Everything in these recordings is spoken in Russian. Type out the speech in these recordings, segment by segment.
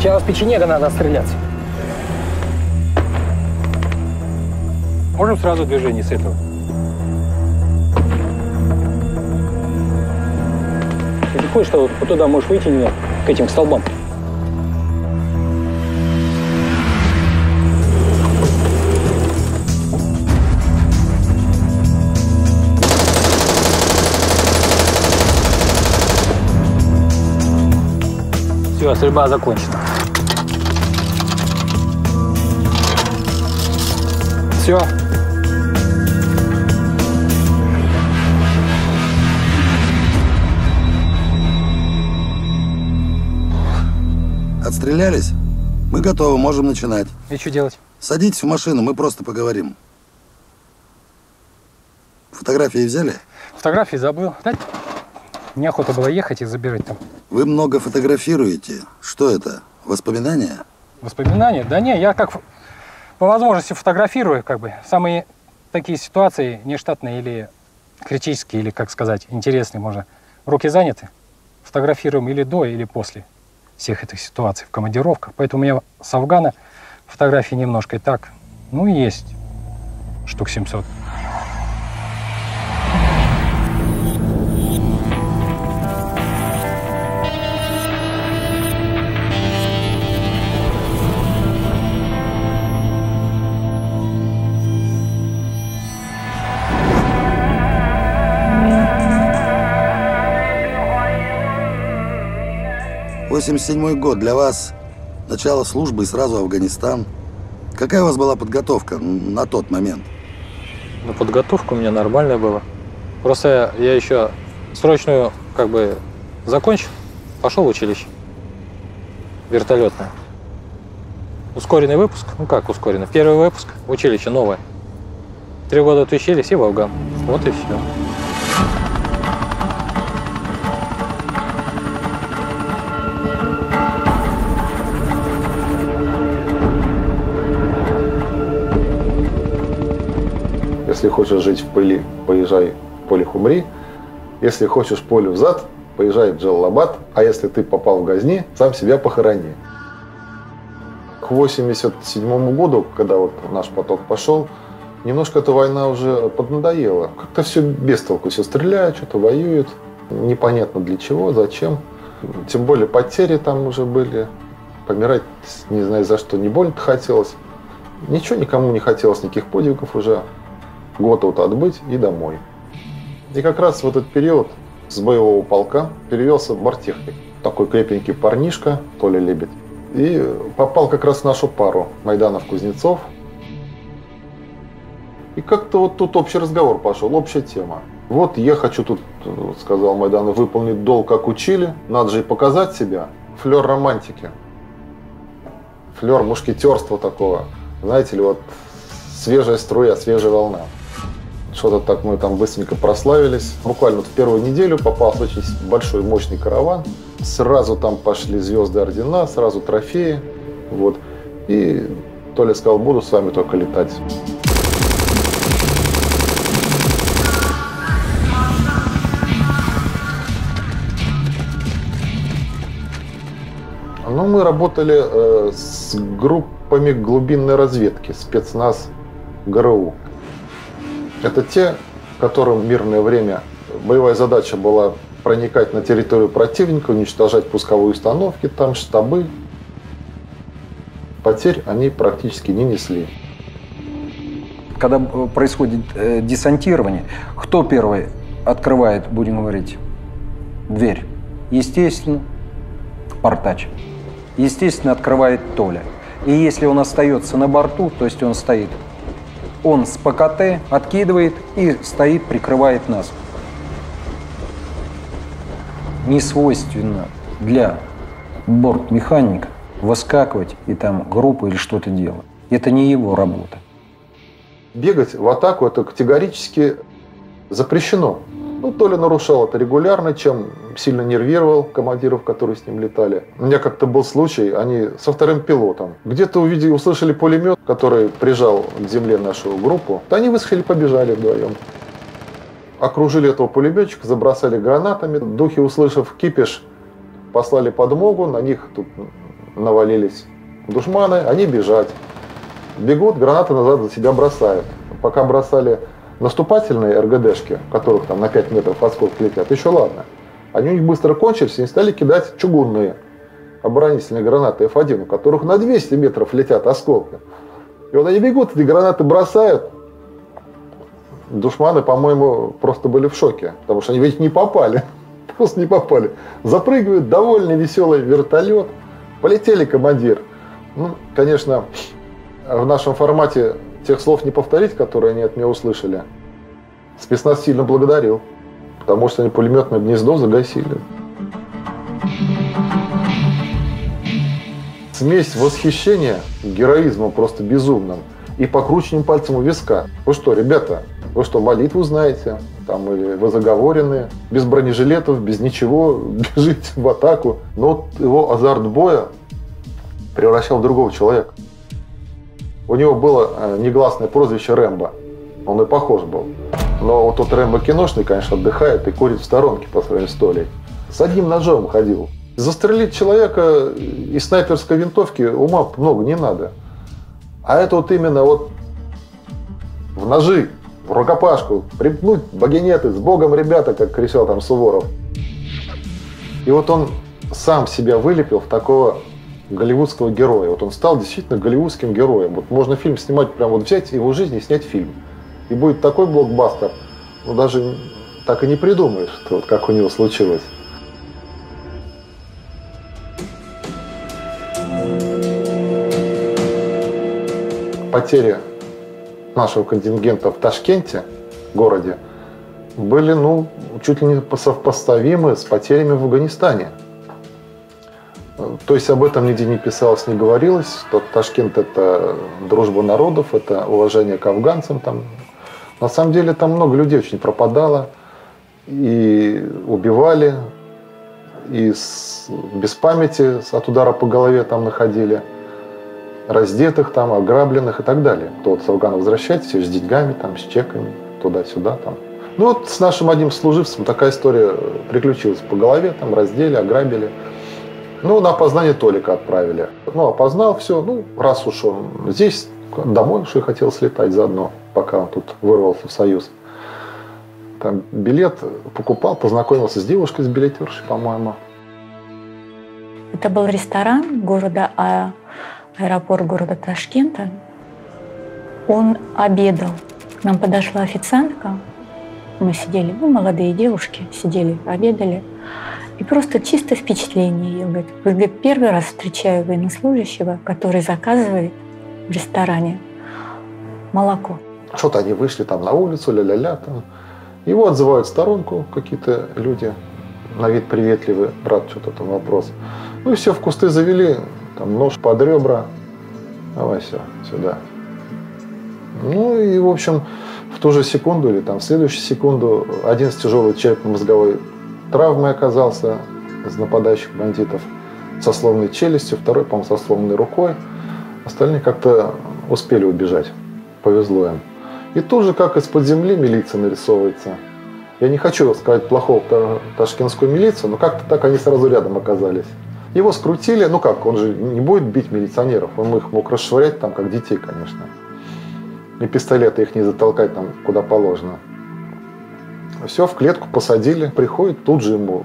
Сначала с печенега надо отстреляться. Можем сразу движение с этого? Ты хочешь, что вот туда можешь выйти меня, к этим к столбам? Все, стрельба закончена. Все. Отстрелялись? Мы готовы, можем начинать. И что делать? Садитесь в машину, мы просто поговорим. Фотографии взяли? Фотографии забыл. Да, неохота было ехать и забирать там. Вы много фотографируете. Что это? Воспоминания? Воспоминания? Да не, я как по возможности фотографирую, как бы. Самые такие ситуации нештатные или критические, или, как сказать, интересные, можно. Руки заняты. Фотографируем или до, или после всех этих ситуаций в командировках. Поэтому у меня с Афгана фотографии немножко и так, ну, есть штук 700. 87 год для вас. Начало службы и сразу Афганистан. Какая у вас была подготовка на тот момент? Ну, подготовка у меня нормальная была. Просто я еще срочную, как бы, закончил, пошел в училище. Вертолетное. Ускоренный выпуск. Ну как ускоренный? Первый выпуск. Училище новое. Три года отучились и в Афган. Вот и все. Если хочешь жить в пыли, поезжай в поле Хумри. Если хочешь поле взад, поезжай в Джаллабад. А если ты попал в Газни, сам себя похорони. К 87 году, когда вот наш поток пошел, немножко эта война уже поднадоела. Как-то все без толку, все стреляют, что-то воюют. Непонятно для чего, зачем. Тем более потери там уже были. Помирать, не знаю за что, не больно хотелось. Ничего никому не хотелось, никаких подвигов уже год вот отбыть и домой. И как раз в этот период с боевого полка перевелся бортехник. Такой крепенький парнишка, Толя Лебедь. И попал как раз в нашу пару Майданов-Кузнецов. И как-то вот тут общий разговор пошел, общая тема. Вот я хочу тут, сказал Майданов, выполнить долг, как учили. Надо же и показать себя. Флер романтики. Флер мушкетерства такого. Знаете ли, вот свежая струя, свежая волна. Что-то так мы там быстренько прославились. Буквально вот в первую неделю попался очень большой, мощный караван. Сразу там пошли звезды ордена, сразу трофеи. Вот. И Толя сказал, буду с вами только летать. Ну, мы работали э, с группами глубинной разведки, спецназ ГРУ. Это те, которым в мирное время боевая задача была проникать на территорию противника, уничтожать пусковые установки, там штабы. Потерь они практически не несли. Когда э, происходит э, десантирование, кто первый открывает, будем говорить, дверь? Естественно, портач. Естественно, открывает Толя. И если он остается на борту, то есть он стоит он с ПКТ откидывает и стоит, прикрывает нас. Не свойственно для бортмеханика выскакивать и там группу или что-то делать. Это не его работа. Бегать в атаку это категорически запрещено. Ну, то ли нарушал это регулярно, чем сильно нервировал командиров, которые с ним летали. У меня как-то был случай, они со вторым пилотом где-то увидели, услышали пулемет, который прижал к земле нашу группу. То они выскочили, побежали вдвоем. Окружили этого пулеметчика, забросали гранатами. Духи, услышав кипиш, послали подмогу, на них тут навалились душманы, они бежать. Бегут, гранаты назад за себя бросают. Пока бросали наступательные РГДшки, которых там на 5 метров осколки летят, еще ладно. Они у них быстро кончились и стали кидать чугунные оборонительные гранаты F1, у которых на 200 метров летят осколки. И вот они бегут, эти гранаты бросают. Душманы, по-моему, просто были в шоке, потому что они ведь не попали. Просто не попали. Запрыгивают, довольный, веселый вертолет. Полетели командир. Ну, конечно, в нашем формате тех слов не повторить, которые они от меня услышали. Спецназ сильно благодарил, потому что они пулеметное гнездо загасили. Смесь восхищения героизмом просто безумным и покрученным пальцем у виска. Вы что, ребята, вы что, молитву знаете? Там, или вы заговоренные, без бронежилетов, без ничего, бежите в атаку. Но вот его азарт боя превращал в другого человека. У него было э, негласное прозвище Рэмбо. Он и похож был. Но вот тот Рэмбо киношный, конечно, отдыхает и курит в сторонке по своей столе. С одним ножом ходил. Застрелить человека из снайперской винтовки ума много не надо. А это вот именно вот в ножи, в рукопашку, припнуть багинеты, с Богом, ребята, как кричал там Суворов. И вот он сам себя вылепил в такого голливудского героя. Вот он стал действительно голливудским героем. Вот можно фильм снимать, прям вот взять его жизнь и снять фильм. И будет такой блокбастер, ну даже так и не придумаешь, что вот как у него случилось. потери нашего контингента в Ташкенте, городе, были ну, чуть ли не сопоставимы с потерями в Афганистане. То есть об этом нигде не писалось, не говорилось. Тот Ташкент – это дружба народов, это уважение к афганцам. Там. На самом деле там много людей очень пропадало. И убивали, и с, без памяти от удара по голове там находили – раздетых там, ограбленных и так далее. Кто от Афгана возвращается с деньгами, там, с чеками, туда-сюда там. Ну вот с нашим одним служивцем такая история приключилась. По голове там раздели, ограбили. Ну, на опознание Толика отправили. Ну, опознал все. Ну, раз уж он здесь, домой что и хотел слетать заодно, пока он тут вырвался в Союз. Там билет покупал, познакомился с девушкой, с билетершей, по-моему. Это был ресторан города а аэропорт города Ташкента. Он обедал. К нам подошла официантка. Мы сидели, ну, молодые девушки, сидели, обедали. И просто чисто впечатление ее. Говорит, говорит, первый раз встречаю военнослужащего, который заказывает в ресторане молоко. Что-то они вышли там на улицу, ля-ля-ля там. Его отзывают в сторонку какие-то люди, на вид приветливые, брат, что-то там вопрос. Ну и все, в кусты завели, там нож под ребра, давай все, сюда. Ну и, в общем, в ту же секунду или там в следующую секунду один с тяжелой черепно-мозговой травмой оказался из нападающих бандитов со сломанной челюстью, второй, по-моему, со сломанной рукой. Остальные как-то успели убежать. Повезло им. И тут же, как из-под земли, милиция нарисовывается. Я не хочу сказать плохого про ташкентскую милицию, но как-то так они сразу рядом оказались. Его скрутили, ну как, он же не будет бить милиционеров, он их мог расшвырять там, как детей, конечно. И пистолеты их не затолкать там, куда положено. Все, в клетку посадили, приходит тут же ему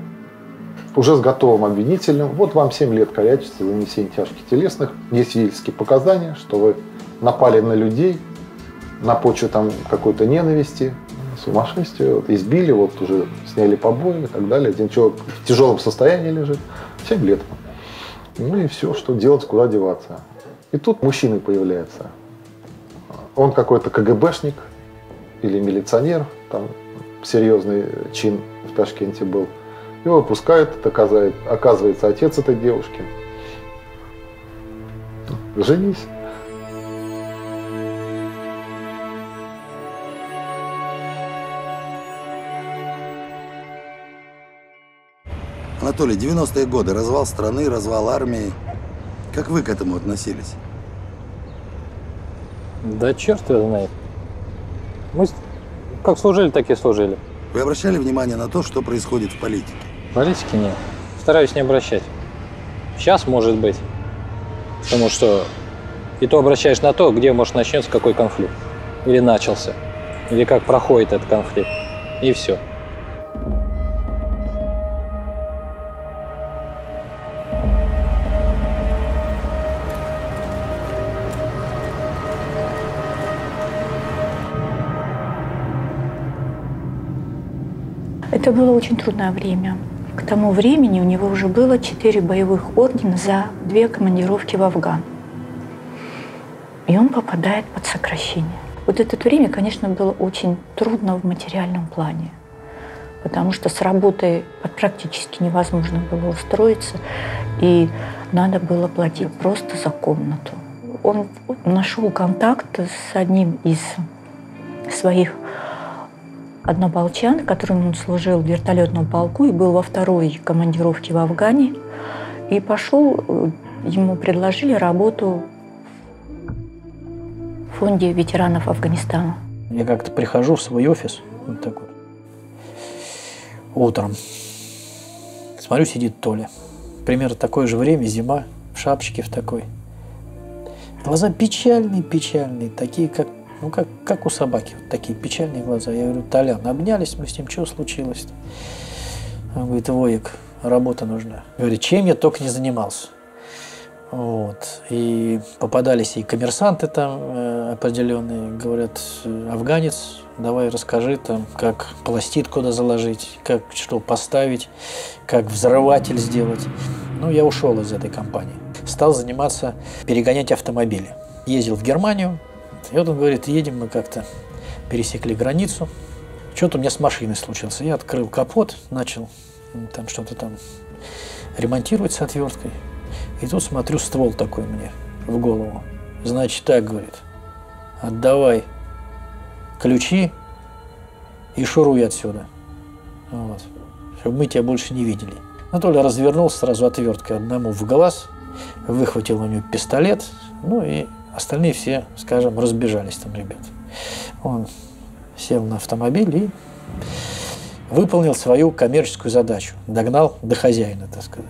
уже с готовым обвинителем. Вот вам 7 лет корячится за нанесение тяжких телесных. Есть свидетельские показания, что вы напали на людей на почве там какой-то ненависти, сумасшествия, вот, избили, вот уже сняли побои и так далее. Один человек в тяжелом состоянии лежит. 7 лет. Ну и все, что делать, куда деваться. И тут мужчина появляется. Он какой-то КГБшник или милиционер, там серьезный чин в Ташкенте был. Его выпускают, оказывает, оказывается отец этой девушки. Женись. Анатолий, 90-е годы, развал страны, развал армии. Как вы к этому относились? Да черт его знает. Мы как служили, так и служили. Вы обращали внимание на то, что происходит в политике? Политики нет. Стараюсь не обращать. Сейчас, может быть. Потому что и то обращаешь на то, где может начнется какой конфликт. Или начался. Или как проходит этот конфликт. И все. Это было очень трудное время. К тому времени у него уже было четыре боевых ордена за две командировки в Афган. И он попадает под сокращение. Вот это время, конечно, было очень трудно в материальном плане, потому что с работой практически невозможно было устроиться, и надо было платить просто за комнату. Он нашел контакт с одним из своих однополчан, которым он служил в вертолетном полку и был во второй командировке в Афгане. И пошел, э, ему предложили работу в фонде ветеранов Афганистана. Я как-то прихожу в свой офис, вот такой, утром. Смотрю, сидит Толя. Примерно такое же время, зима, в шапочке в такой. Глаза печальные, печальные, такие, как ну, как, как у собаки, вот такие печальные глаза. Я говорю, Толян, обнялись мы с ним, что случилось-то? Он говорит, Воик, работа нужна. Говорит, чем я только не занимался. Вот. И попадались и коммерсанты там э, определенные, говорят, афганец, давай расскажи там, как пластид куда заложить, как что поставить, как взрыватель сделать. Ну, я ушел из этой компании. Стал заниматься, перегонять автомобили. Ездил в Германию, и вот он говорит, едем мы как-то, пересекли границу. Что-то у меня с машиной случилось. Я открыл капот, начал там что-то там ремонтировать с отверткой. И тут смотрю, ствол такой мне в голову. Значит, так, говорит, отдавай ключи и шуруй отсюда. Вот. Чтобы мы тебя больше не видели. Анатолий развернулся сразу отверткой одному в глаз, выхватил у него пистолет, ну и Остальные все, скажем, разбежались там ребят. Он сел на автомобиль и выполнил свою коммерческую задачу. Догнал до хозяина, так сказать.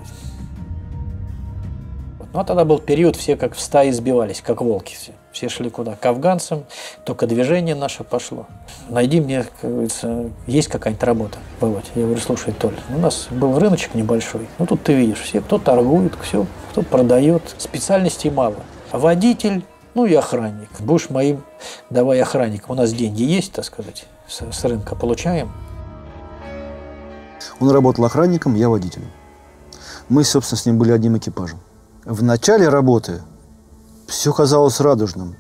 Ну, а тогда был период, все как в стае сбивались, как волки все. Все шли куда? К афганцам, только движение наше пошло. Найди мне, как говорится, есть какая-нибудь работа, Володь. Я говорю, слушай, Толь, у нас был рыночек небольшой, ну тут ты видишь, все, кто торгует, все, кто продает, специальностей мало. Водитель, ну и охранник. Будешь моим, давай охранник. У нас деньги есть, так сказать, с, с рынка получаем. Он работал охранником, я водителем. Мы, собственно, с ним были одним экипажем. В начале работы все казалось радужным.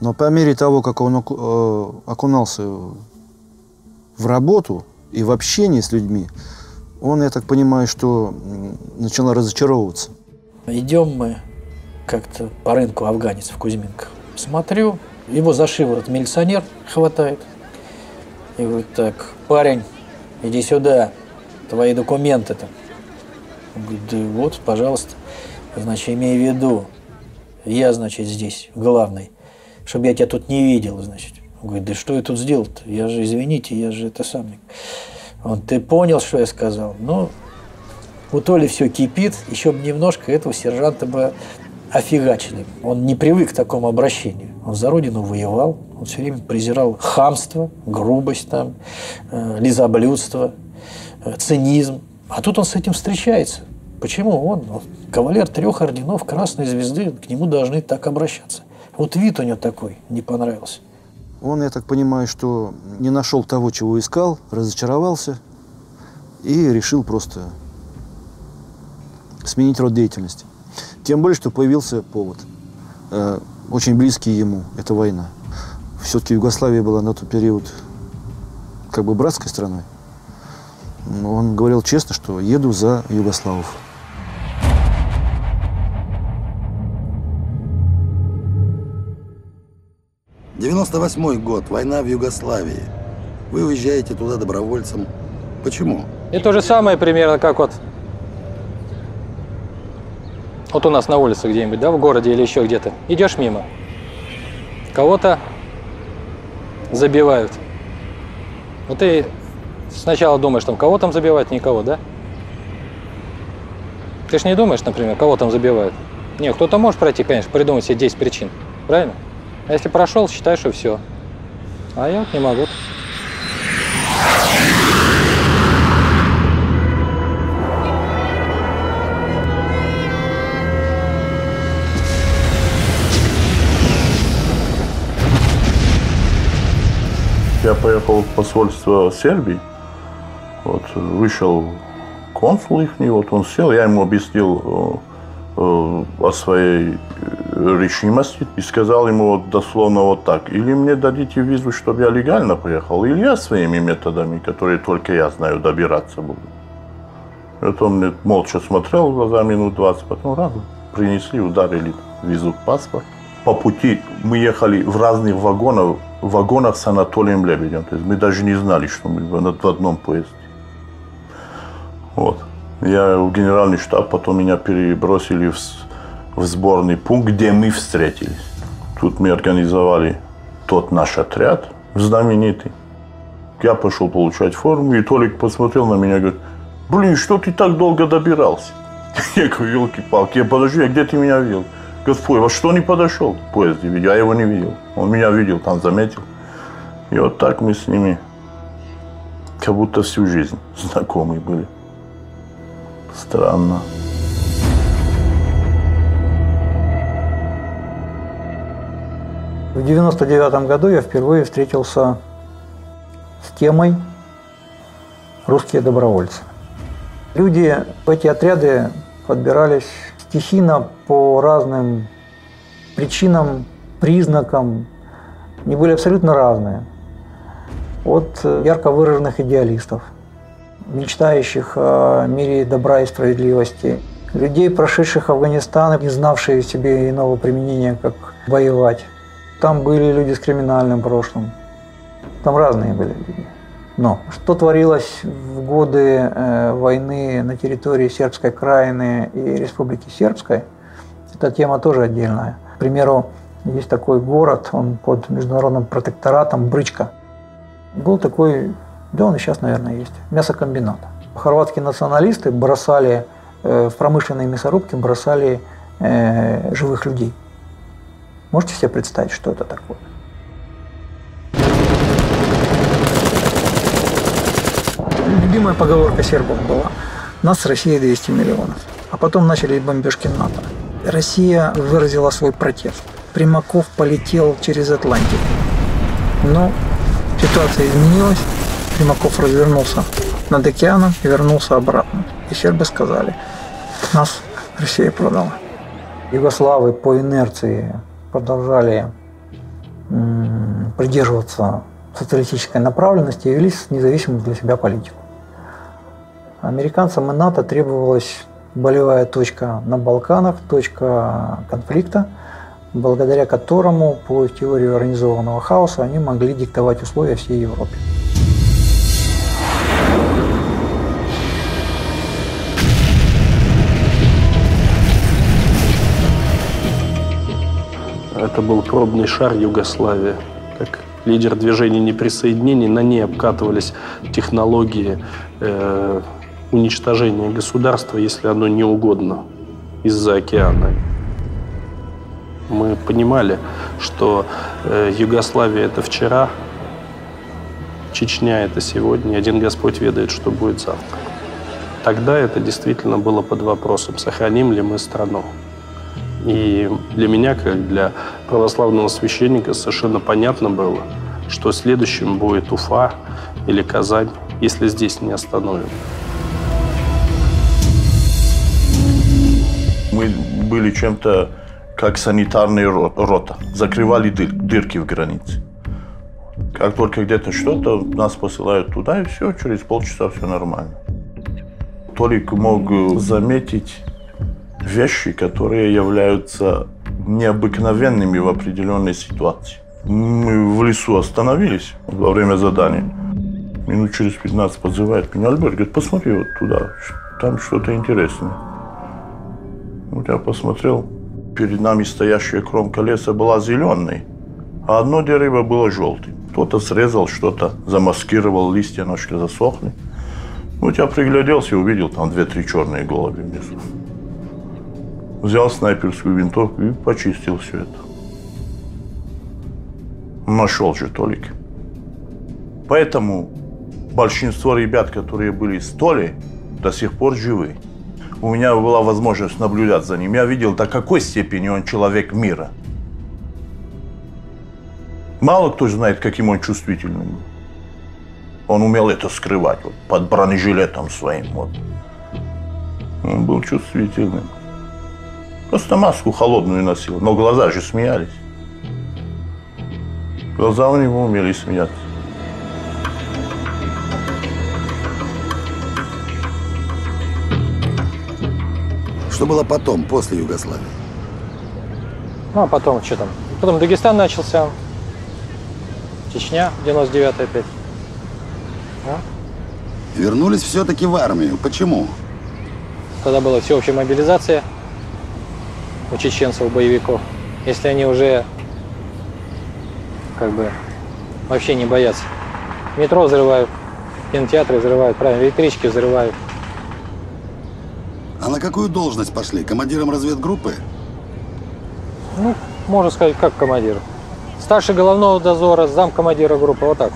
Но по мере того, как он э, окунался в работу и в общение с людьми, он, я так понимаю, что начал разочаровываться. Идем мы как-то по рынку афганец в Кузьминках. Смотрю, его за шиворот милиционер хватает. И говорит, так, парень, иди сюда, твои документы там. Говорит, да вот, пожалуйста. Значит, имей в виду, я, значит, здесь главный, чтобы я тебя тут не видел, значит. Он говорит, да что я тут сделал-то? Я же, извините, я же это самый. Он, ты понял, что я сказал? Ну, у Толи все кипит, еще бы немножко этого сержанта бы офигаченный. Он не привык к такому обращению. Он за родину воевал, он все время презирал хамство, грубость там, э, лизоблюдство, э, цинизм. А тут он с этим встречается. Почему он, он кавалер трех орденов Красной Звезды, к нему должны так обращаться? Вот вид у него такой не понравился. Он, я так понимаю, что не нашел того, чего искал, разочаровался и решил просто сменить род деятельности. Тем более, что появился повод, э, очень близкий ему, это война. Все-таки Югославия была на тот период как бы братской страной. Но он говорил честно, что еду за югославов. Девяносто восьмой год, война в Югославии. Вы уезжаете туда добровольцем. Почему? И то же самое примерно, как вот вот у нас на улице где-нибудь, да, в городе или еще где-то. Идешь мимо, кого-то забивают. Вот ты сначала думаешь, там, кого там забивают, никого, да? Ты же не думаешь, например, кого там забивают. Не, кто-то может пройти, конечно, придумать себе 10 причин. Правильно? А если прошел, считай, что все. А я вот не могу. Я поехал в посольство Сербии. Вот, вышел консул их, вот он сел, я ему объяснил э, э, о своей э, решимости и сказал ему вот дословно вот так. Или мне дадите визу, чтобы я легально поехал, или я своими методами, которые только я знаю, добираться буду. Это он мне молча смотрел в глаза минут 20, потом раз принесли, ударили визу паспорт. По пути мы ехали в разных вагонах, вагонах с Анатолием Лебедем. То есть мы даже не знали, что мы в одном поезде. Вот. Я в генеральный штаб, потом меня перебросили в, в сборный пункт, где мы встретились. Тут мы организовали тот наш отряд знаменитый. Я пошел получать форму, и Толик посмотрел на меня и говорит, блин, что ты так долго добирался? Я говорю, елки-палки, я подожди, а где ты меня видел? Господь, во что не подошел? В поезде я его не видел. Он меня видел, там заметил. И вот так мы с ними как будто всю жизнь знакомы были. Странно. В 99 году я впервые встретился с темой «Русские добровольцы». Люди в эти отряды подбирались стихийно по разным причинам, признакам. Они были абсолютно разные. От ярко выраженных идеалистов, мечтающих о мире добра и справедливости, людей, прошедших Афганистан и не знавшие себе иного применения, как воевать. Там были люди с криминальным прошлым. Там разные были люди. Но что творилось в годы э, войны на территории Сербской Краины и Республики Сербской, эта тема тоже отдельная. К примеру, есть такой город, он под международным протекторатом Брычка. Был такой, да он и сейчас, наверное, есть, мясокомбинат. Хорватские националисты бросали э, в промышленные мясорубки бросали э, живых людей. Можете себе представить, что это такое? Любимая поговорка сербов была «Нас с Россией 200 миллионов». А потом начались бомбежки НАТО. Россия выразила свой протест. Примаков полетел через Атлантику. Но ситуация изменилась. Примаков развернулся над океаном и вернулся обратно. И сербы сказали, нас Россия продала. Югославы по инерции продолжали придерживаться социалистической направленности и вели независимую для себя политику. Американцам и НАТО требовалась болевая точка на Балканах, точка конфликта, благодаря которому по теории организованного хаоса они могли диктовать условия всей Европе. Это был пробный шар Югославии. Как лидер движения неприсоединения, на ней обкатывались технологии э, уничтожение государства, если оно не угодно из-за океана. Мы понимали, что э, Югославия – это вчера, Чечня – это сегодня, один Господь ведает, что будет завтра. Тогда это действительно было под вопросом, сохраним ли мы страну. И для меня, как для православного священника, совершенно понятно было, что следующим будет Уфа или Казань, если здесь не остановим. Мы были чем-то как санитарная рота. Закрывали дыр, дырки в границе. Как только где-то что-то, нас посылают туда, и все, через полчаса все нормально. Толик мог заметить вещи, которые являются необыкновенными в определенной ситуации. Мы в лесу остановились во время задания. Минут через 15 позывает меня Альберт, говорит, посмотри вот туда, там что-то интересное. Вот я посмотрел, перед нами стоящая кромка леса была зеленой, а одно дерево было желтым. Кто-то срезал что-то, замаскировал, листья немножко засохли. Вот я пригляделся и увидел там две-три черные голуби внизу. Взял снайперскую винтовку и почистил все это. Нашел же Толик. Поэтому большинство ребят, которые были с Толей, до сих пор живы. У меня была возможность наблюдать за ним. Я видел, до какой степени он человек мира. Мало кто знает, каким он чувствительным. Он умел это скрывать вот, под бронежилетом своим. Вот. Он был чувствительным. Просто маску холодную носил, но глаза же смеялись. Глаза у него умели смеяться. Что было потом, после Югославии? Ну, а потом что там? Потом Дагестан начался. Чечня, 99 опять. Вернулись все-таки в армию. Почему? Тогда была всеобщая мобилизация у чеченцев, у боевиков. Если они уже как бы вообще не боятся. Метро взрывают, кинотеатры взрывают, правильно, электрички взрывают. На какую должность пошли? Командиром разведгруппы? Ну, можно сказать, как командир. Старший головного дозора, зам командира группы, вот так.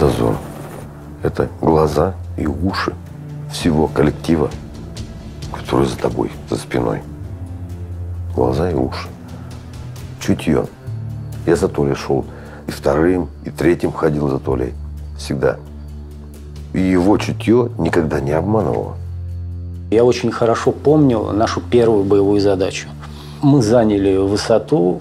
Дозор – это глаза и уши всего коллектива, который за тобой, за спиной. Глаза и уши. Чутье. Я за Толей шел и вторым, и третьим ходил за Толей. Всегда. И его чутье никогда не обманывало. Я очень хорошо помню нашу первую боевую задачу. Мы заняли высоту,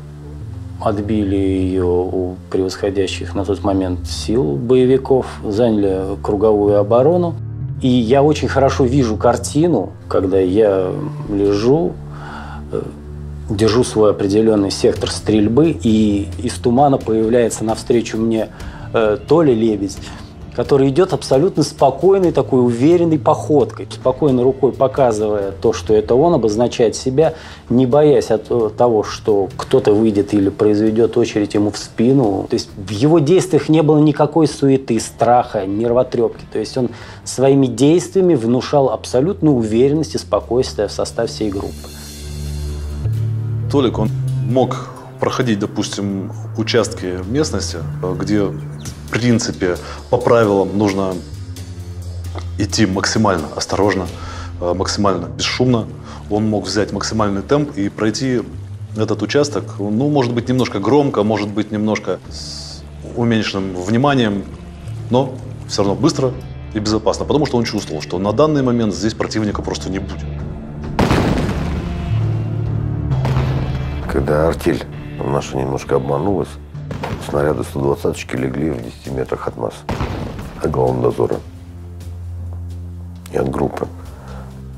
отбили ее у превосходящих на тот момент сил боевиков, заняли круговую оборону. И я очень хорошо вижу картину, когда я лежу, э, держу свой определенный сектор стрельбы, и из тумана появляется навстречу мне э, Толя Лебедь, который идет абсолютно спокойной, такой уверенной походкой, спокойной рукой показывая то, что это он, обозначает себя, не боясь от э, того, что кто-то выйдет или произведет очередь ему в спину. То есть в его действиях не было никакой суеты, страха, нервотрепки. То есть он своими действиями внушал абсолютную уверенность и спокойствие в состав всей группы. Толик, он мог проходить, допустим, участки местности, где, в принципе, по правилам нужно идти максимально осторожно, э, максимально бесшумно. Он мог взять максимальный темп и пройти этот участок, ну, может быть, немножко громко, может быть, немножко с уменьшенным вниманием, но все равно быстро и безопасно, потому что он чувствовал, что на данный момент здесь противника просто не будет. Когда артель наша немножко обманулась, снаряды 120-очки легли в 10 метрах от нас, от главного дозора и от группы.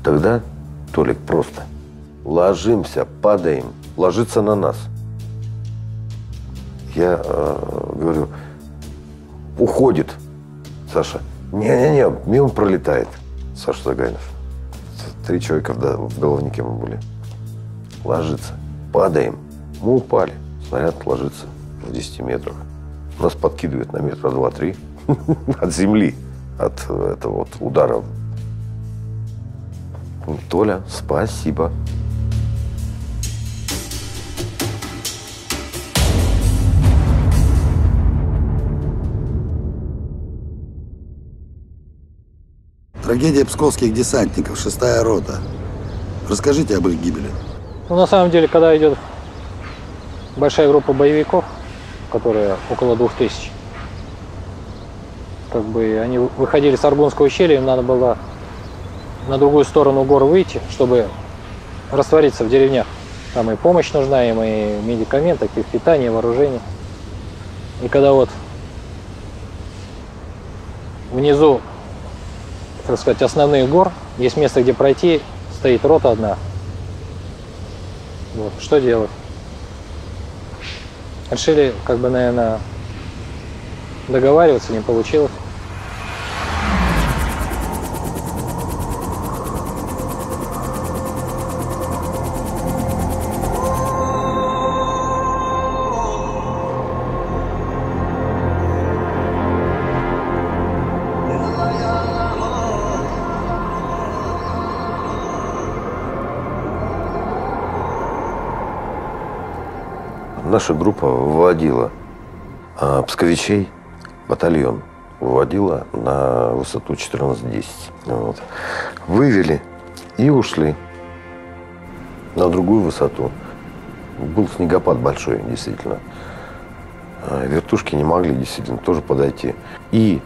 Тогда Толик просто ложимся, падаем, ложится на нас. Я э, говорю, уходит, Саша. Не-не-не, мимо пролетает. Саша Загайнов. Три человека в головнике мы были. Ложится. Падаем. Мы упали. Снаряд ложится в 10 метрах. Нас подкидывает на метра два-три от земли, от э, этого вот удара. Толя, спасибо. Трагедия псковских десантников, шестая рота. Расскажите об их гибели. Ну, на самом деле, когда идет большая группа боевиков, которая около двух тысяч, как бы они выходили с Аргунского ущелья, им надо было на другую сторону гор выйти, чтобы раствориться в деревнях. Там и помощь нужна им, и медикаменты, и питание, и вооружение. И когда вот внизу, так сказать, основных гор, есть место, где пройти, стоит рота одна. Вот, что делать? Решили, как бы, наверное, договариваться, не получилось. Наша группа выводила а, псковичей, батальон, выводила на высоту 14-10. Вот. Вывели и ушли на другую высоту. Был снегопад большой, действительно. А, Вертушки не могли действительно тоже подойти. И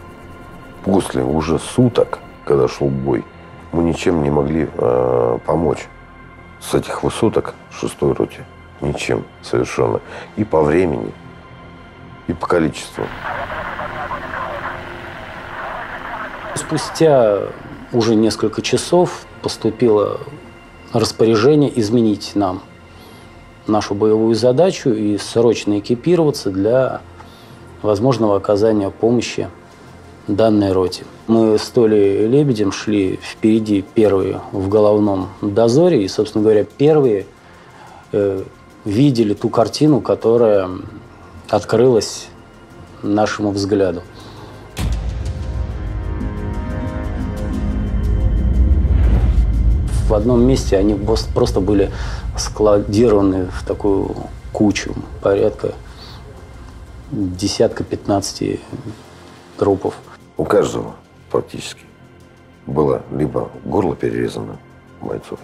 после уже суток, когда шел бой, мы ничем не могли э, помочь с этих высоток шестой роте. Ничем совершенно. И по времени, и по количеству. Спустя уже несколько часов поступило распоряжение изменить нам нашу боевую задачу и срочно экипироваться для возможного оказания помощи данной роте. Мы с Толей Лебедем шли впереди первые в головном дозоре, и, собственно говоря, первые э, видели ту картину, которая открылась нашему взгляду. В одном месте они просто были складированы в такую кучу, порядка десятка, пятнадцати трупов. У каждого практически было либо горло перерезано бойцов,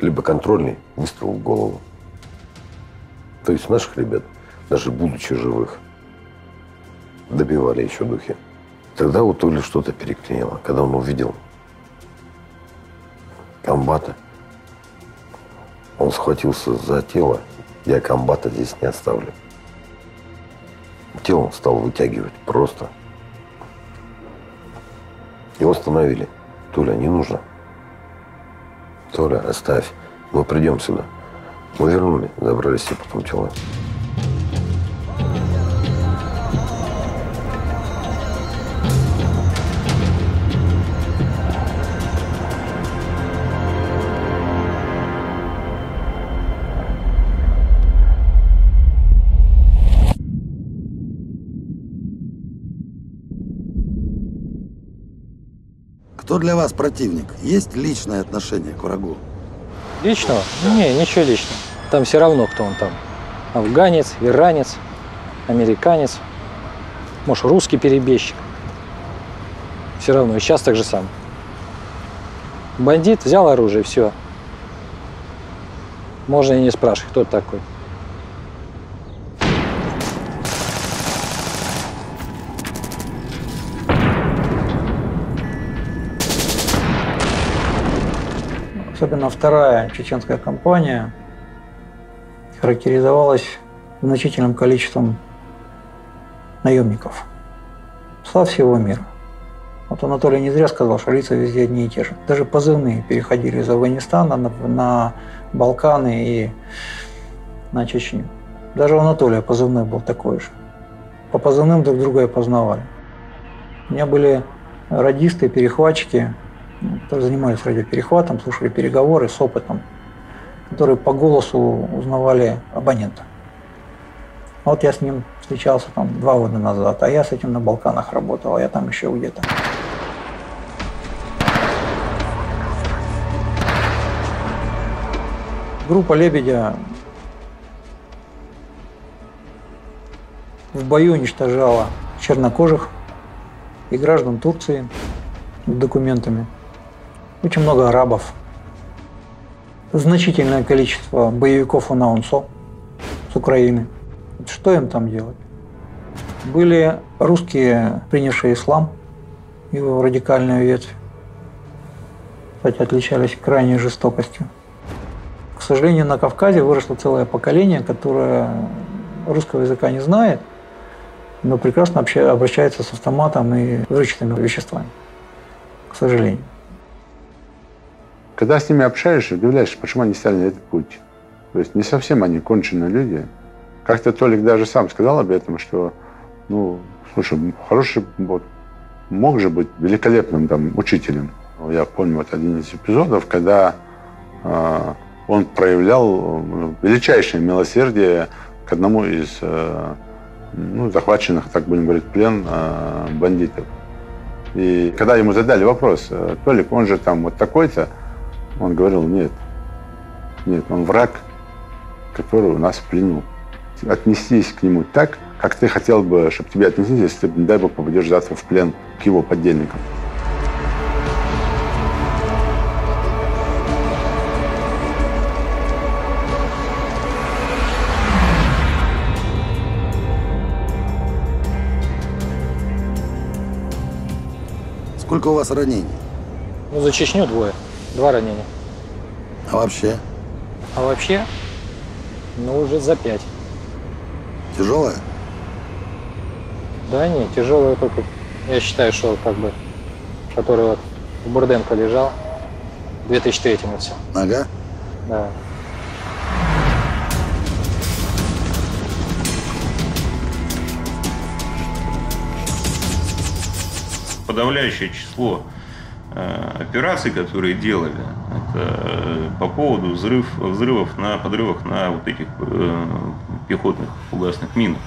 либо контрольный выстрел в голову. То есть наших ребят, даже будучи живых, добивали еще духи. Тогда у Толи что-то переклинило, когда он увидел комбата. Он схватился за тело, я комбата здесь не оставлю. Тело он стал вытягивать просто. Его остановили. Толя, не нужно. Толя, оставь. Мы придем сюда. Мы вернули, забрали все потом тела. Кто для вас противник? Есть личное отношение к врагу? Личного? Не, ничего личного. Там все равно, кто он там. Афганец, иранец, американец, может, русский перебежчик. Все равно. И сейчас так же самое. Бандит взял оружие, все. Можно и не спрашивать, кто такой. Особенно вторая чеченская кампания характеризовалась значительным количеством наемников со всего мира. Вот Анатолий не зря сказал, что лица везде одни и те же. Даже позывные переходили из Афганистана на, на Балканы и на Чечню. Даже у Анатолия позывной был такой же. По позывным друг друга и познавали. У меня были радисты, перехватчики, занимались радиоперехватом, слушали переговоры с опытом, которые по голосу узнавали абонента. Вот я с ним встречался там два года назад, а я с этим на Балканах работал, а я там еще где-то. Группа «Лебедя» в бою уничтожала чернокожих и граждан Турции с документами. Очень много арабов. Значительное количество боевиков УНАУНСО с Украины. Что им там делать? Были русские, принявшие ислам, его радикальную ветвь. Кстати, отличались крайней жестокостью. К сожалению, на Кавказе выросло целое поколение, которое русского языка не знает, но прекрасно обращается с автоматом и взрывчатыми веществами. К сожалению. Когда с ними общаешься, удивляешься, почему они стали на этот путь. То есть не совсем они конченые люди. Как-то Толик даже сам сказал об этом, что, ну, слушай, хороший, вот, мог же быть великолепным там учителем. Я помню вот один из эпизодов, когда э, он проявлял э, величайшее милосердие к одному из э, ну, захваченных, так будем говорить, плен э, бандитов. И когда ему задали вопрос, Толик, он же там вот такой-то, он говорил, нет, нет, он враг, который у нас в плену. Отнестись к нему так, как ты хотел бы, чтобы тебе отнеслись, если ты, не дай бог, попадешь завтра в плен к его подельникам. Сколько у вас ранений? Ну, за Чечню двое. Два ранения. А вообще? А вообще, ну, уже за пять. Тяжелая? Да не, тяжелая только, я считаю, что как бы, который вот у Бурденко лежал, в 2003 это все. Нога? Да. Подавляющее число операций, которые делали, это э, по поводу взрыв, взрывов на подрывах на вот этих э, пехотных фугасных минах.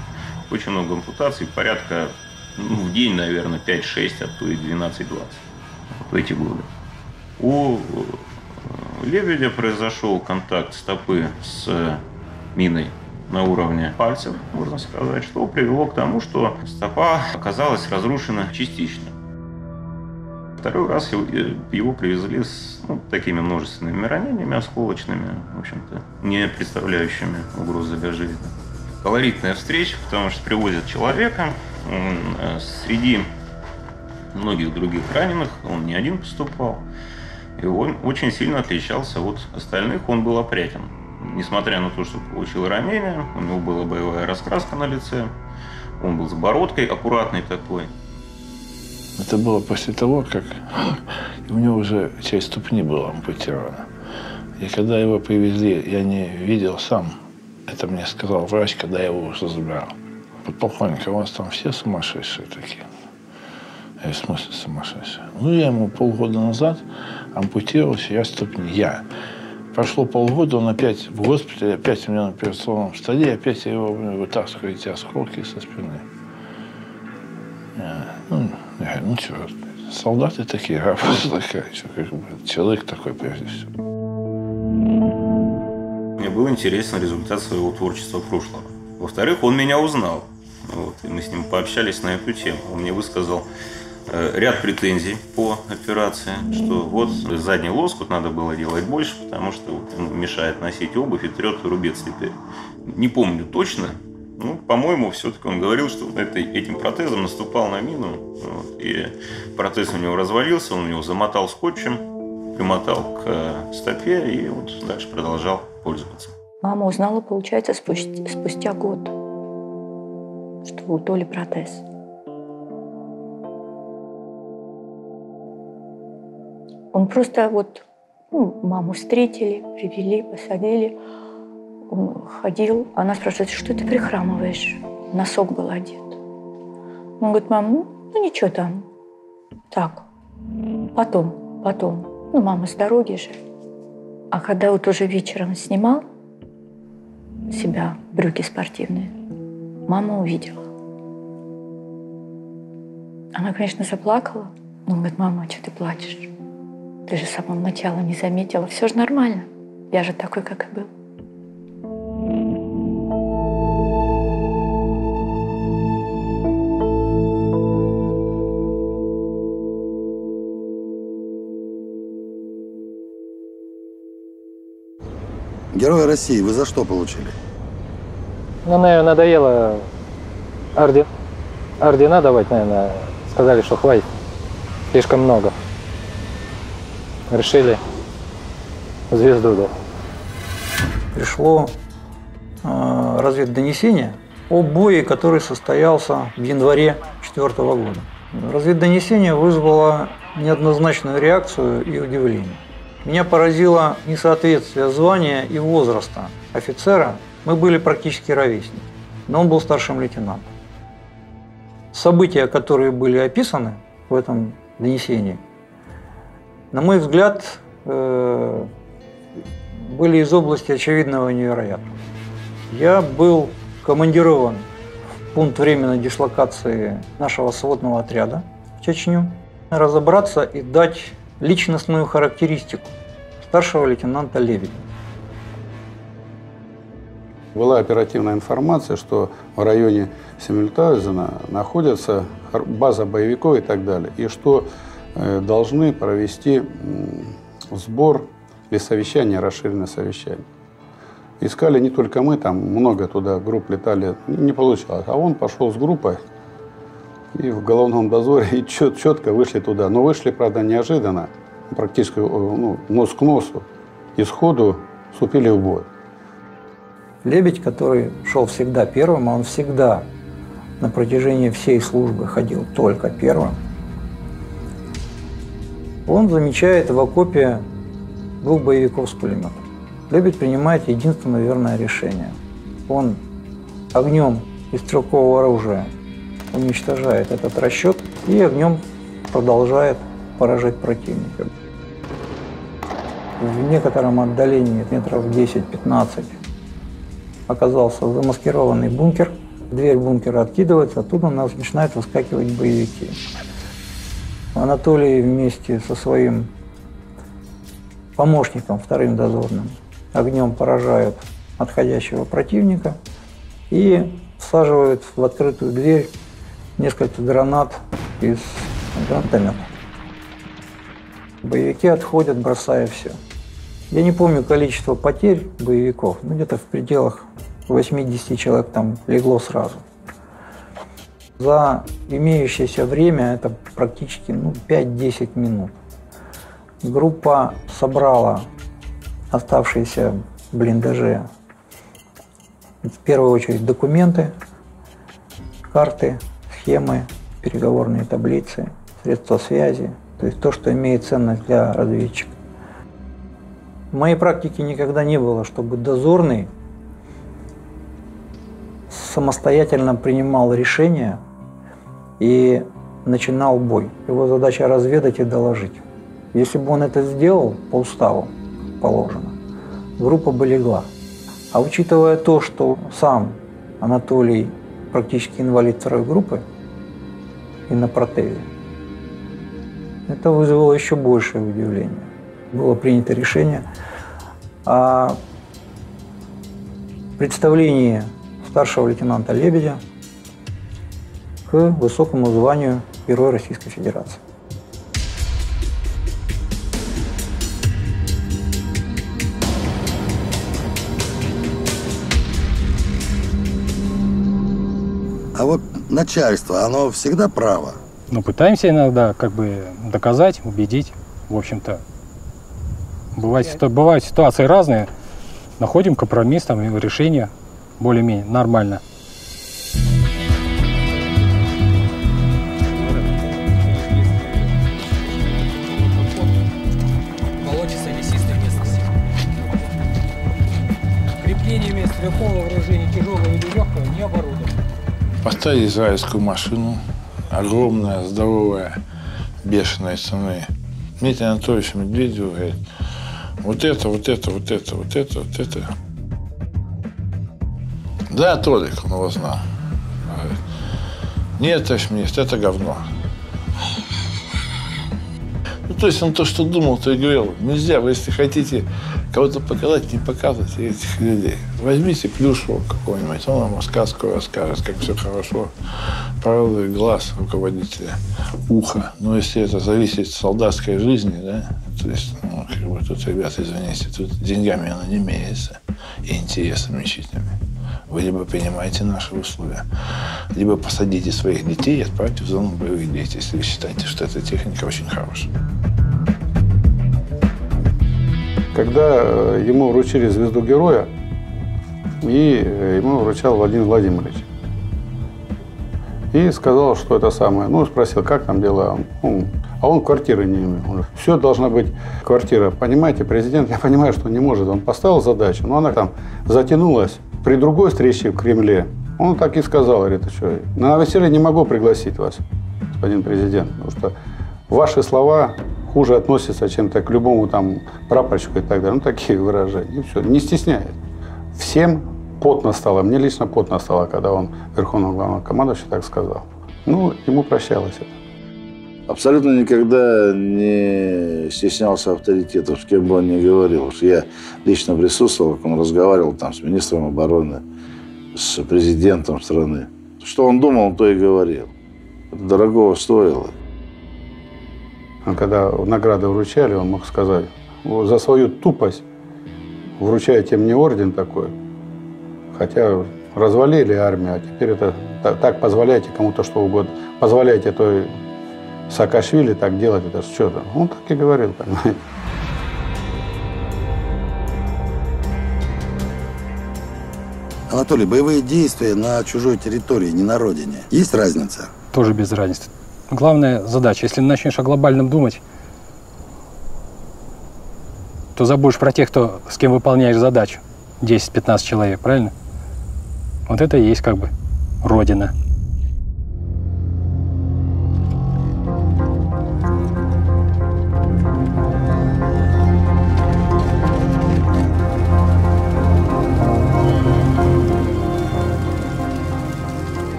Очень много ампутаций, порядка ну, в день, наверное, 5-6, а то и 12-20 вот в эти годы. У Лебедя произошел контакт стопы с миной на уровне пальцев, можно сказать, что привело к тому, что стопа оказалась разрушена частично. Второй раз его, привезли с ну, такими множественными ранениями осколочными, в общем-то, не представляющими угрозы для жизни. Колоритная встреча, потому что привозят человека, он, э, среди многих других раненых, он не один поступал, и он очень сильно отличался от остальных, он был опрятен. Несмотря на то, что получил ранение, у него была боевая раскраска на лице, он был с бородкой аккуратный такой, это было после того, как у него уже часть ступни была ампутирована. И когда его привезли, я не видел сам. Это мне сказал врач, когда я его уже забирал. Подполковник, а у вас там все сумасшедшие такие? Я говорю, в смысле сумасшедшие? Ну, я ему полгода назад ампутировал я ступни. Я. Прошло полгода, он опять в госпитале, опять у меня на операционном столе, опять я его вытаскиваю эти осколки со спины. Ну, я ну что, солдаты такие, работа такая, что, как бы, человек такой прежде всего. Мне был интересен результат своего творчества прошлого. Во-вторых, он меня узнал. Вот, и мы с ним пообщались на эту тему. Он мне высказал э, ряд претензий по операции, что вот задний лоскут надо было делать больше, потому что вот, мешает носить обувь и трет рубец теперь. Не помню точно, ну, по-моему, все-таки он говорил, что это, этим протезом наступал на мину, вот, и протез у него развалился, он его замотал скотчем, примотал к стопе и вот дальше продолжал пользоваться. Мама узнала, получается, спустя, спустя год, что у Толи протез. Он просто вот ну, маму встретили, привели, посадили. Он ходил, она спрашивает, что ты прихрамываешь? Носок был одет. Он говорит, мам, ну, ну ничего там. Так, потом, потом. Ну, мама с дороги же. А когда вот уже вечером снимал себя, брюки спортивные, мама увидела. Она, конечно, заплакала. Но он говорит, мама, а что ты плачешь? Ты же с самого начала не заметила. Все же нормально. Я же такой, как и был. Героя России вы за что получили? Ну, наверное, надоело орден, ордена давать, наверное. Сказали, что хватит. Слишком много. Решили звезду дать. Пришло э, разведдонесение о бое, который состоялся в январе 2004 года. Разведдонесение вызвало неоднозначную реакцию и удивление. Меня поразило несоответствие звания и возраста офицера Мы были практически ровесники, но он был старшим лейтенантом. События, которые были описаны в этом донесении, на мой взгляд, э, были из области очевидного и невероятного. Я был командирован в пункт временной дислокации нашего сводного отряда в Чечню, разобраться и дать личностную характеристику старшего лейтенанта Лебедя. Была оперативная информация, что в районе Семельтаузена находится база боевиков и так далее, и что э, должны провести сбор или совещание, расширенное совещание. Искали не только мы, там много туда групп летали, не получалось. А он пошел с группой и в головном дозоре и чет, четко вышли туда. Но вышли, правда, неожиданно, практически ну, нос к носу, и сходу вступили в бой. Лебедь, который шел всегда первым, а он всегда на протяжении всей службы ходил только первым, он замечает в окопе двух боевиков с пулеметом. Лебедь принимает единственное верное решение. Он огнем из стрелкового оружия уничтожает этот расчет и огнем продолжает поражать противника. В некотором отдалении, метров 10-15, оказался замаскированный бункер. Дверь бункера откидывается, оттуда у нас начинают выскакивать боевики. Анатолий вместе со своим помощником, вторым дозорным, огнем поражают отходящего противника и всаживают в открытую дверь несколько гранат из гранатомета. Боевики отходят, бросая все. Я не помню количество потерь боевиков, но где-то в пределах 80 человек там легло сразу. За имеющееся время это практически ну, 5-10 минут. Группа собрала оставшиеся в блиндаже в первую очередь документы, карты, схемы, переговорные таблицы, средства связи, то есть то, что имеет ценность для разведчика. В моей практике никогда не было, чтобы дозорный самостоятельно принимал решения и начинал бой. Его задача разведать и доложить. Если бы он это сделал по уставу, положено, группа бы легла. А учитывая то, что сам Анатолий практически инвалид второй группы и на протезе, это вызвало еще большее удивление. Было принято решение о представлении старшего лейтенанта Лебедя к высокому званию Героя Российской Федерации. А вот начальство, оно всегда право. Ну, пытаемся иногда как бы доказать, убедить. В общем-то, бывает, бывают ситуации разные. Находим компромисс, там, решение более-менее нормально. Поставили израильскую машину, огромная, здоровая, бешеной цены. Дмитрий Анатольевич Медведев говорит, вот это, вот это, вот это, вот это, вот это. Да, Толик, он его знал. Говорит, Нет, товарищ министр, это говно. Ну, то есть он то, что думал, то и говорил. Нельзя, вы если хотите кого-то показать, не показывайте этих людей. Возьмите плюшевого какого-нибудь, он вам сказку расскажет, как все хорошо. Правый глаз руководителя, ухо. Но если это зависит от солдатской жизни, да, то есть, ну, как бы тут, ребята, извините, тут деньгами оно не меряется и интересами личными. Вы либо принимаете наши условия, либо посадите своих детей и отправьте в зону боевых действий, если вы считаете, что эта техника очень хорошая. Когда э, ему вручили звезду героя, и э, ему вручал Владимир Владимирович. И сказал, что это самое. Ну, спросил, как там дела. Ну, а он квартиры не имел. Все должна быть квартира. Понимаете, президент, я понимаю, что не может. Он поставил задачу, но она там затянулась. При другой встрече в Кремле он так и сказал, говорит, «А что, на новоселье не могу пригласить вас, господин президент, потому что ваши слова хуже относятся чем-то к любому там прапорщику и так далее. Ну, такие выражения. И все, не стесняет. Всем потно стало, мне лично потно стало, когда он верховного главного командующего так сказал. Ну, ему прощалось это. Абсолютно никогда не стеснялся авторитетов, с кем бы он ни говорил. Я лично присутствовал, как он разговаривал там с министром обороны, с президентом страны. Что он думал, он то и говорил. Это дорогого стоило. Когда награды вручали, он мог сказать, «Вот за свою тупость вручаете мне орден такой, хотя развалили армию, а теперь это так, так позволяете кому-то что угодно. Позволяете той Саакашвили так делать, это что-то. Он так и говорил, понимаете. Анатолий, боевые действия на чужой территории, не на родине. Есть разница? Тоже без разницы. Главная задача, если начнешь о глобальном думать, то забудешь про тех, кто, с кем выполняешь задачу. 10-15 человек, правильно? Вот это и есть как бы родина.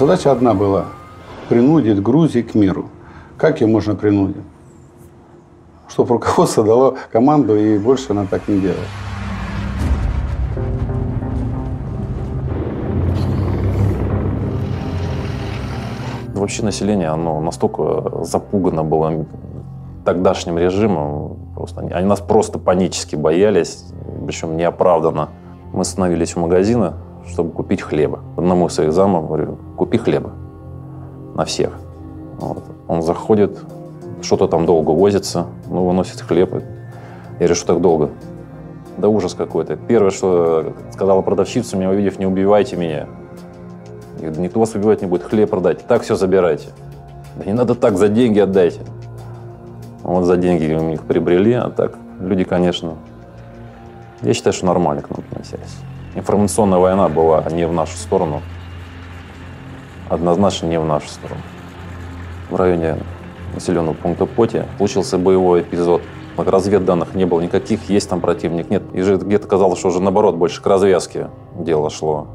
Задача одна была – принудить Грузию к миру. Как ее можно принудить? Чтобы руководство дало команду и больше она так не делает. Вообще население, оно настолько запугано было тогдашним режимом, просто они, нас просто панически боялись, причем неоправданно. Мы становились у магазина, чтобы купить хлеба. Одному из своих замов говорю, купи хлеба на всех. Вот. Он заходит, что-то там долго возится, ну, выносит хлеб. Я говорю, что так долго? Да ужас какой-то. Первое, что сказала продавщица, меня увидев, не убивайте меня. Я говорю, никто вас убивать не будет, хлеб продать. Так все забирайте. Да не надо так, за деньги отдайте. Вот за деньги у них приобрели, а так люди, конечно, я считаю, что нормально к нам относились. Информационная война была не в нашу сторону, однозначно не в нашу сторону. В районе населенного пункта Поти случился боевой эпизод. Разведданных не было никаких, есть там противник, нет. И где-то казалось, что уже наоборот, больше к развязке дело шло.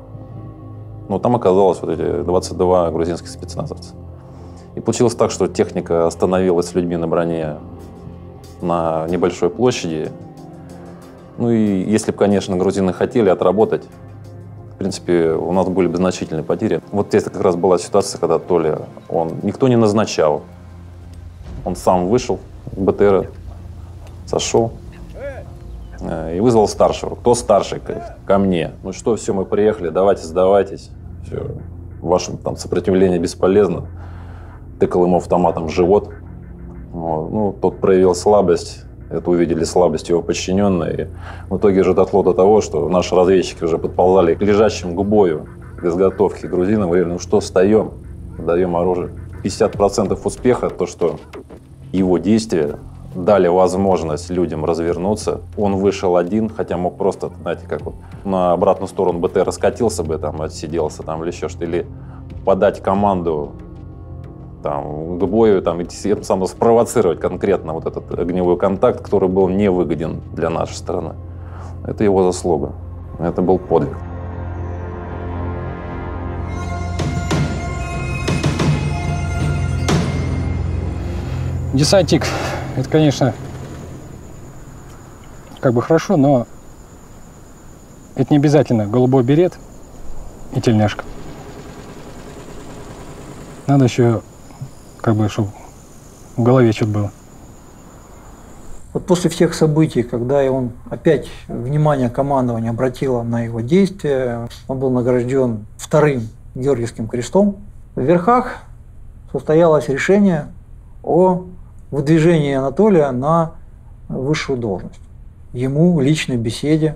Но там оказалось вот эти 22 грузинских спецназовца. И получилось так, что техника остановилась с людьми на броне на небольшой площади. Ну и если бы, конечно, грузины хотели отработать, в принципе, у нас были бы значительные потери. Вот это как раз была ситуация, когда Толя, он никто не назначал. Он сам вышел в БТР, сошел э, и вызвал старшего. Кто старший? Ко мне. Ну что, все, мы приехали, давайте сдавайтесь. Все, ваше там сопротивление бесполезно. Тыкал ему автоматом в живот. Вот. Ну, тот проявил слабость. Это увидели слабость его подчиненные. В итоге же дошло до того, что наши разведчики уже подползали к лежащим к бою, к изготовке грузинам. Говорили, ну что, встаем, даем оружие. 50% успеха, то, что его действия дали возможность людям развернуться. Он вышел один, хотя мог просто, знаете, как вот на обратную сторону БТ раскатился бы, там, отсиделся там или еще что-то, или подать команду там, бою, там, и тем самым спровоцировать конкретно вот этот огневой контакт, который был невыгоден для нашей страны. Это его заслуга. Это был подвиг. Десантник, это, конечно, как бы хорошо, но это не обязательно голубой берет и тельняшка. Надо еще, как бы, чтобы в голове что-то было. Вот после всех событий, когда он опять внимание командования обратило на его действия, он был награжден вторым Георгиевским крестом. В верхах состоялось решение о выдвижении Анатолия на высшую должность. Ему в личной беседе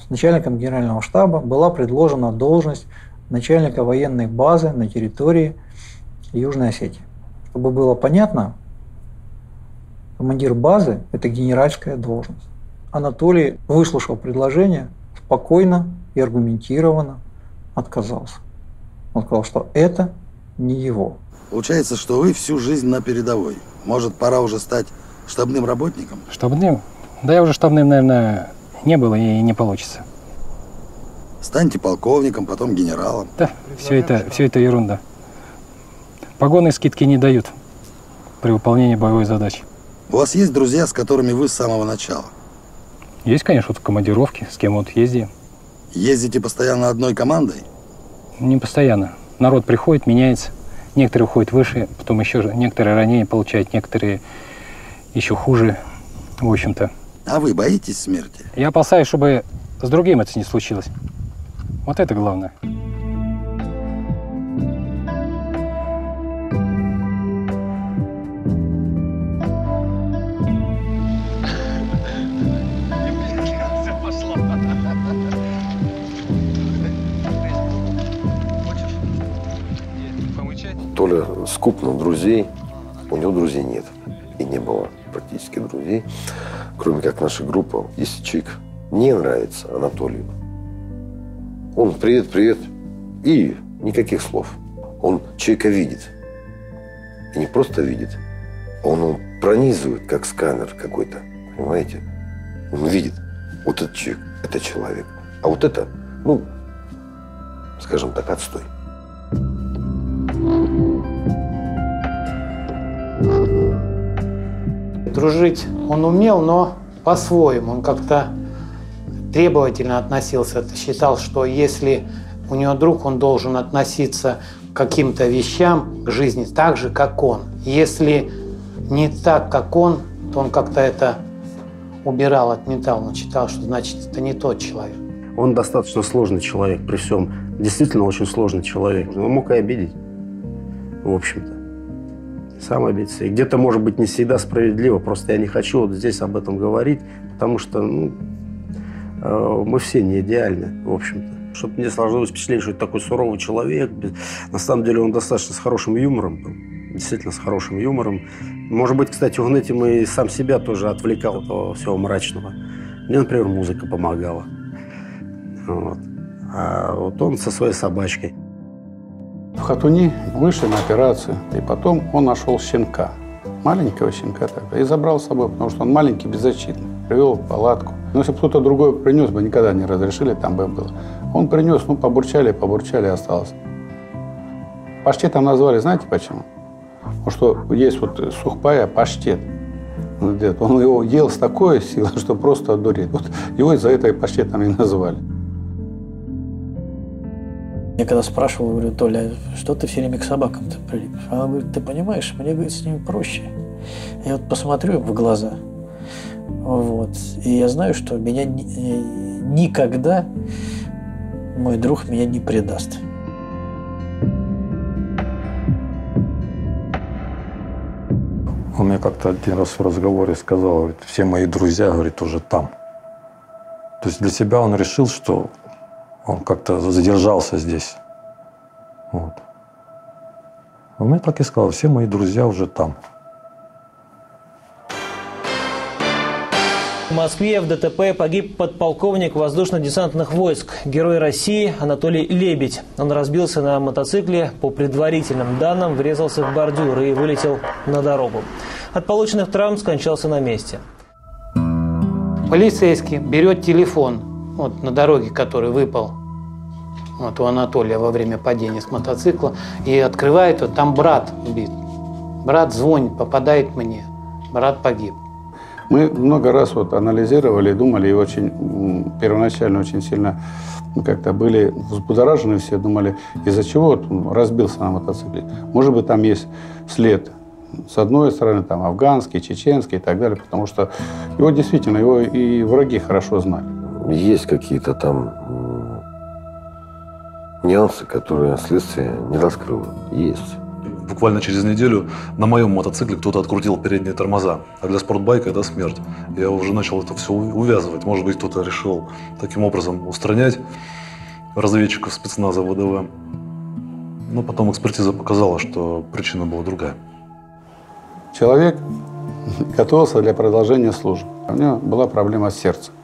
с начальником генерального штаба была предложена должность начальника военной базы на территории Южной Осетии. Чтобы было понятно, командир базы – это генеральская должность. Анатолий, выслушал предложение, спокойно и аргументированно отказался. Он сказал, что это не его. Получается, что вы всю жизнь на передовой. Может, пора уже стать штабным работником? Штабным? Да я уже штабным, наверное, не было и не получится. Станьте полковником, потом генералом. Да, все это, все это ерунда. Погоны скидки не дают при выполнении боевой задачи. У вас есть друзья, с которыми вы с самого начала? Есть, конечно, вот в командировке, с кем вот ездим. Ездите постоянно одной командой? Не постоянно. Народ приходит, меняется. Некоторые уходят выше, потом еще некоторые ранее получают, некоторые еще хуже, в общем-то. А вы боитесь смерти? Я опасаюсь, чтобы с другим это не случилось. Вот это главное. Толя скуп на друзей, у него друзей нет. И не было практически друзей, кроме как наша группа. Если человек не нравится Анатолию, он привет, привет, и никаких слов. Он человека видит. И не просто видит, он пронизывает, как сканер какой-то. Понимаете? Он видит, вот этот человек, это человек. А вот это, ну, скажем так, отстой. Дружить он умел, но по-своему. Он как-то требовательно относился. Считал, что если у него друг, он должен относиться к каким-то вещам, к жизни так же, как он. Если не так, как он, то он как-то это убирал, отметал. Он считал, что значит это не тот человек. Он достаточно сложный человек при всем. Действительно очень сложный человек. Он мог и обидеть, в общем-то. Сам обидеться. И где-то, может быть, не всегда справедливо. Просто я не хочу вот здесь об этом говорить, потому что ну, э, мы все не идеальны, в общем-то. Чтобы мне сложилось впечатление, что это такой суровый человек. На самом деле он достаточно с хорошим юмором был. Действительно, с хорошим юмором. Может быть, кстати, он этим и сам себя тоже отвлекал от этого всего мрачного. Мне, например, музыка помогала. Вот. А вот он со своей собачкой. В Хатуни вышли на операцию, и потом он нашел щенка, маленького щенка тогда, и забрал с собой, потому что он маленький, беззащитный. Привел в палатку. Но если бы кто-то другой принес бы, никогда не разрешили, там бы было. Он принес, ну, побурчали, побурчали, остался. Паштетом назвали, знаете почему? Потому что есть вот сухпая паштет. Он его ел с такой силой, что просто одуреть. Вот его из-за этого и паштетом и назвали. Я когда спрашивал, говорю, Толя, что ты все время к собакам-то прилип? А он говорит, ты понимаешь, мне, говорит, с ними проще. Я вот посмотрю им в глаза, вот, и я знаю, что меня ни, никогда мой друг меня не предаст. Он мне как-то один раз в разговоре сказал, говорит, все мои друзья, говорит, уже там. То есть для себя он решил, что он как-то задержался здесь. Вот. Он мне так и сказал, все мои друзья уже там. В Москве в ДТП погиб подполковник воздушно-десантных войск, герой России Анатолий Лебедь. Он разбился на мотоцикле, по предварительным данным врезался в бордюр и вылетел на дорогу. От полученных травм скончался на месте. Полицейский берет телефон вот на дороге, который выпал вот у Анатолия во время падения с мотоцикла, и открывает, вот там брат убит. Брат звонит, попадает мне, брат погиб. Мы много раз вот анализировали, думали, и очень первоначально очень сильно как-то были взбудоражены все, думали, из-за чего вот разбился на мотоцикле. Может быть, там есть след с одной стороны, там, афганский, чеченский и так далее, потому что его действительно, его и враги хорошо знали. Есть какие-то там нюансы, которые следствие не раскрыло. Есть. Буквально через неделю на моем мотоцикле кто-то открутил передние тормоза. А для спортбайка это смерть. Я уже начал это все увязывать. Может быть, кто-то решил таким образом устранять разведчиков спецназа ВДВ. Но потом экспертиза показала, что причина была другая. Человек готовился для продолжения службы. У него была проблема с сердцем.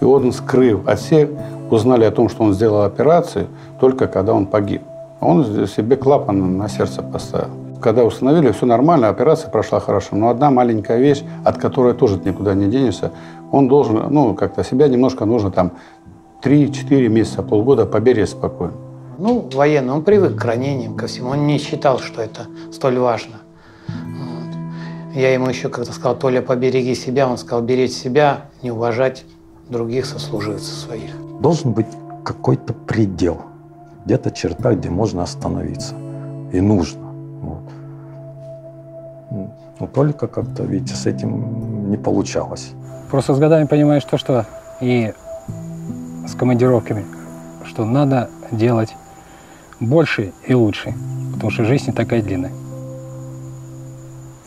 И он скрыл от всех, узнали о том, что он сделал операцию, только когда он погиб. Он себе клапан на сердце поставил. Когда установили, все нормально, операция прошла хорошо. Но одна маленькая вещь, от которой тоже никуда не денешься, он должен, ну, как-то себя немножко нужно там 3-4 месяца, полгода поберечь спокойно. Ну, военный, он привык к ранениям, ко всему. Он не считал, что это столь важно. Вот. Я ему еще как-то сказал, Толя, побереги себя. Он сказал, беречь себя, не уважать других сослуживцев своих. Должен быть какой-то предел, где-то черта, где можно остановиться. И нужно. Вот. Но только как-то, видите, с этим не получалось. Просто с годами понимаешь то, что и с командировками, что надо делать больше и лучше, потому что жизнь не такая длинная.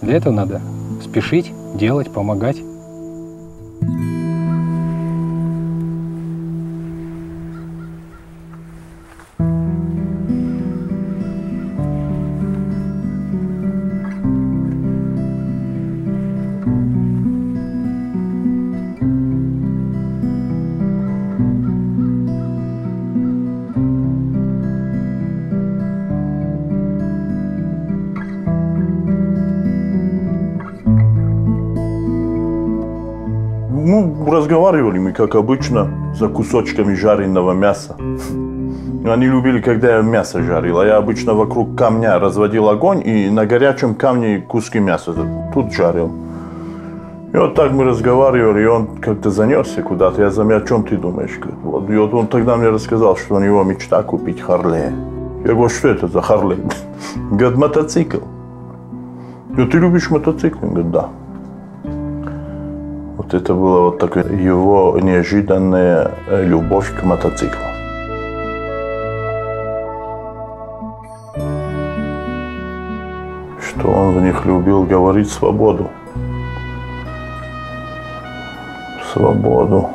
Для этого надо спешить, делать, помогать. Разговаривали мы, как обычно, за кусочками жареного мяса. Они любили, когда я мясо жарил, а я обычно вокруг камня разводил огонь и на горячем камне куски мяса тут жарил. И вот так мы разговаривали, и он как-то занесся куда-то. Я заметил, о чем ты думаешь? Вот. И вот он тогда мне рассказал, что у него мечта купить Харлей. Я говорю, что это за Харлей? Говорит, мотоцикл. Я ты любишь мотоцикл? Говорит, да. Это была вот такая его неожиданная э, любовь к мотоциклу. Что он в них любил говорить свободу. Свободу.